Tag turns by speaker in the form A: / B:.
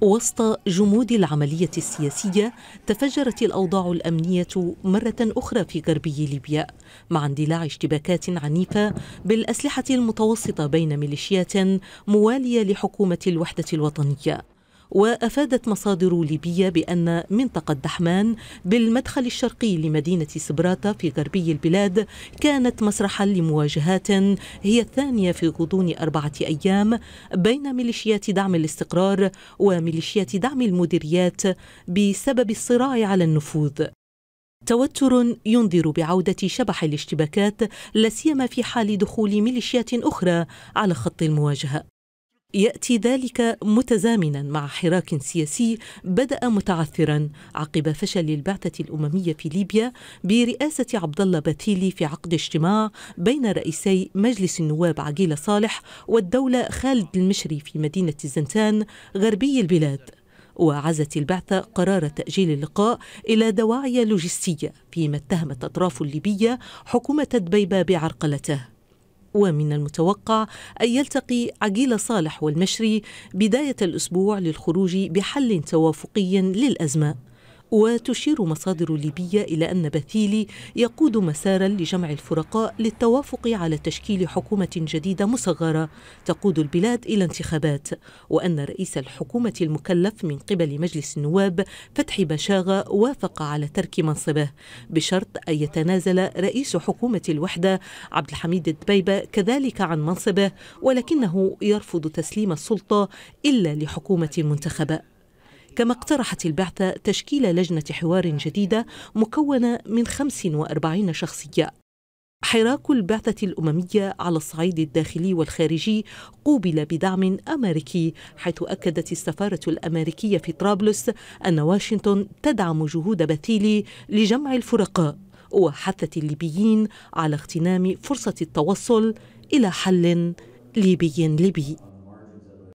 A: وسط جمود العملية السياسية تفجرت الأوضاع الأمنية مرة أخرى في غربي ليبيا مع اندلاع اشتباكات عنيفة بالأسلحة المتوسطة بين ميليشيات موالية لحكومة الوحدة الوطنية. وأفادت مصادر ليبيه بأن منطقة دحمان بالمدخل الشرقي لمدينة سبراتا في غربي البلاد كانت مسرحا لمواجهات هي الثانية في غضون أربعة أيام بين ميليشيات دعم الاستقرار وميليشيات دعم المديريات بسبب الصراع على النفوذ. توتر ينذر بعودة شبح الاشتباكات لا سيما في حال دخول ميليشيات أخرى على خط المواجهة. يأتي ذلك متزامنا مع حراك سياسي بدأ متعثرا عقب فشل البعثة الأممية في ليبيا برئاسة عبد الله بثيلي في عقد اجتماع بين رئيسي مجلس النواب عقيل صالح والدولة خالد المشري في مدينة الزنتان غربي البلاد. وعزت البعثة قرار تأجيل اللقاء إلى دواعي لوجستية فيما اتهمت أطراف الليبية حكومة دبيبة بعرقلته. ومن المتوقع أن يلتقي عقيل صالح والمشري بداية الأسبوع للخروج بحل توافقي للأزمة. وتشير مصادر ليبية إلى أن بثيلي يقود مسارا لجمع الفرقاء للتوافق على تشكيل حكومة جديدة مصغرة تقود البلاد إلى انتخابات وأن رئيس الحكومة المكلف من قبل مجلس النواب فتحي بشاغة وافق على ترك منصبه بشرط أن يتنازل رئيس حكومة الوحدة عبد الحميد الدبيبة كذلك عن منصبه ولكنه يرفض تسليم السلطة إلا لحكومة منتخبة. كما اقترحت البعثة تشكيل لجنة حوار جديدة مكونة من 45 شخصية. حراك البعثة الأممية على الصعيد الداخلي والخارجي قوبل بدعم أمريكي حيث أكدت السفارة الأمريكية في طرابلس أن واشنطن تدعم جهود بثيلي لجمع الفرقاء وحثت الليبيين على اغتنام فرصة التوصل إلى حل ليبي ليبي.